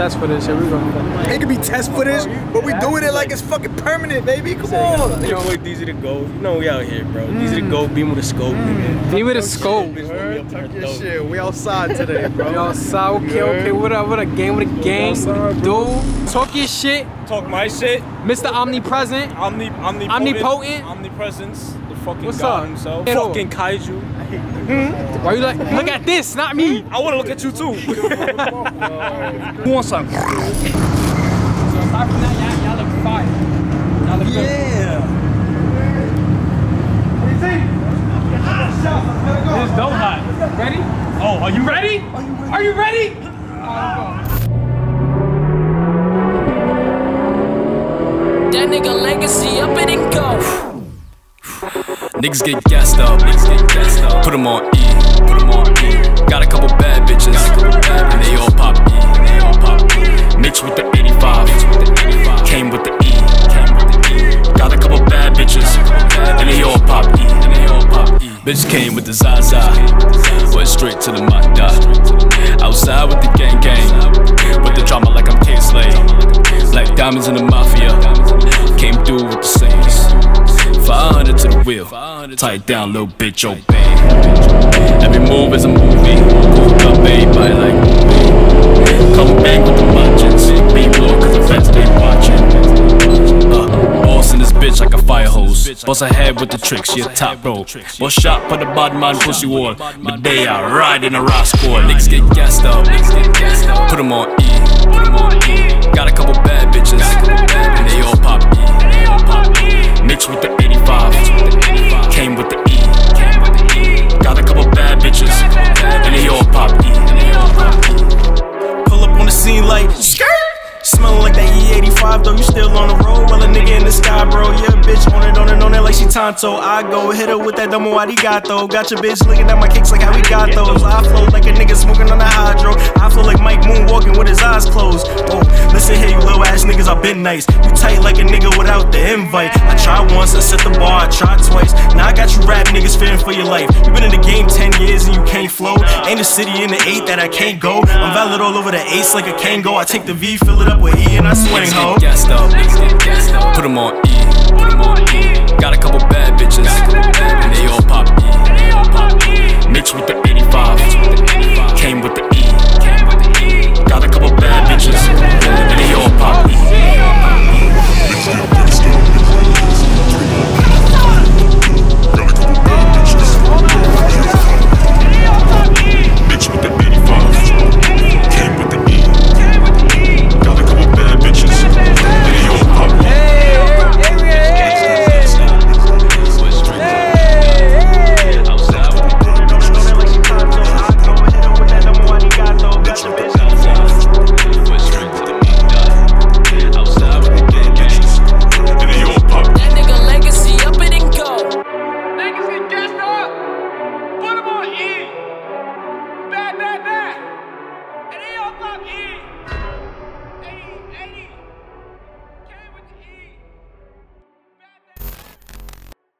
test for this shit. We gonna. It could be test footage, but we doing it like it's fucking permanent, baby. Come on. Yo, boy, these are the go. You know we out here, bro. These are the go. Beam with a scope, mm. nigga. Be with a scope. Tuck your shit. We outside today, bro. Yo, so okay, okay, what up, what a game, what a gang, dude. Talk your shit, Talk my shit. Mr. Omnipresent. Omni, omnipotent. Omnipotent? Omnipresence. The fucking What's god up? himself. Hey, Fucking kaiju. Hmm? Why you like? Look at this, not me. I want to look at you too. Who wants some? So aside from that, y'all, y'all look fire. Y'all look good. Yeah. This dope hot. Ready? Oh, are you ready? Are you ready? That nigga legacy up it and go. Niggas get gassed up, niggas get gassed up. Put 'em on E, put 'em on E. Got a couple bad bitches, and they all pop E, they all pop E. Mitch with the 85, came with the E, came with the E. Got a couple bad bitches, and they all pop E, and they all pop E. Bitch came with the Zaza, went straight to the Mata. Outside with the gang gang, with the drama like I'm Kingsley. Like diamonds in the mafia, came through with the saints. 500 to the wheel. Tie it down, little bitch, obey. Every move is a movie. Pulled up, everybody like movie. Come bang with the munchins. Be low, cause the feds been watching. Uh, boss this bitch like a fire hose. Boss ahead with the tricks, she a top roll. Boss shot for the bad man pussy wall. But they are riding a rock score. Niggas get gassed up. Put 'em on E85 though, you still on the road. Well, a nigga in the sky, bro. Yeah, bitch on it, on it, on it like she Tonto. I go hit her with that dumb arigato. Got your bitch looking at my kicks like how we got those. I flow like a nigga been nice. You tight like a nigga without the invite. I tried once, I set the bar, I tried twice. Now I got you rap niggas fearing for your life. You been in the game 10 years and you can't flow. Ain't a city in the 8 that I can't go. I'm valid all over the ace like a Kangol. I take the V, fill it up with E, and I swing, ho. Put 'em on E.